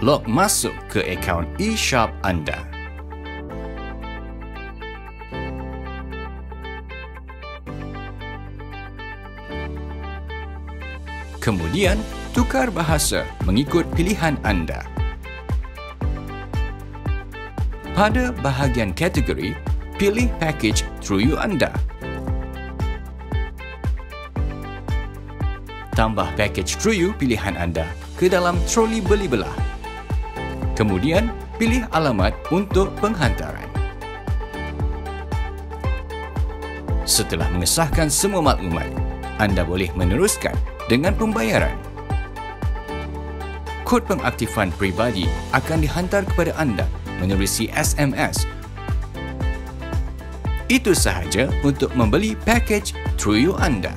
log masuk ke akaun eShop anda. Kemudian, tukar bahasa mengikut pilihan anda. Pada bahagian kategori, pilih package TrueU anda. Tambah package TrueU pilihan anda ke dalam troli beli belah. Kemudian, pilih alamat untuk penghantaran. Setelah mengesahkan semua maklumat, anda boleh meneruskan dengan pembayaran. Kod pengaktifan peribadi akan dihantar kepada anda menerusi SMS. Itu sahaja untuk membeli pakej TrueU anda.